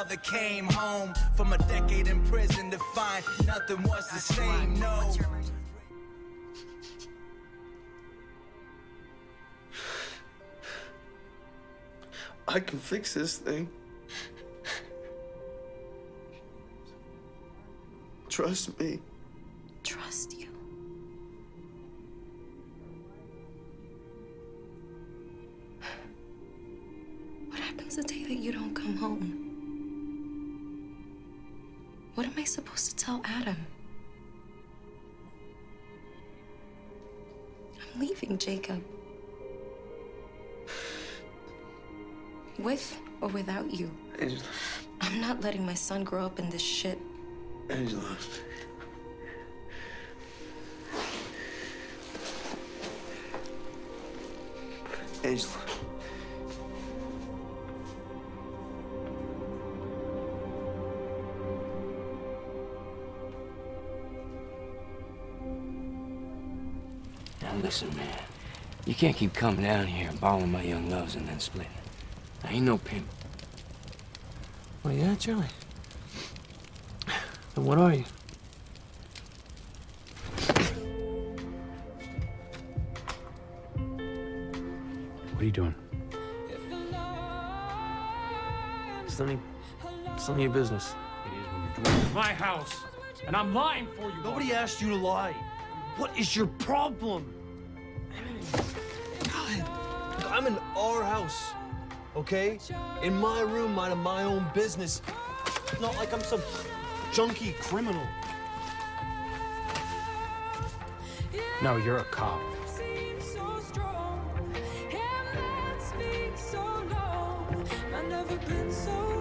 father came home from a decade in prison to find nothing was the same. No. I can fix this thing. Trust me. Trust you. Happens the day that you don't come home? What am I supposed to tell Adam? I'm leaving Jacob. With or without you. Angela. I'm not letting my son grow up in this shit. Angela. Angela. Now listen, man. You can't keep coming down here and balling my young loves and then splitting. I ain't no pimp. Well, yeah, Charlie. Then what are you? What are you doing? It's none of, it's none of your business. it's My house, and I'm lying for you. Nobody asked you to lie. What is your problem? God, I'm in our house, okay? In my room, minding my own business. Not like I'm some junky criminal. No, you're a cop. Been so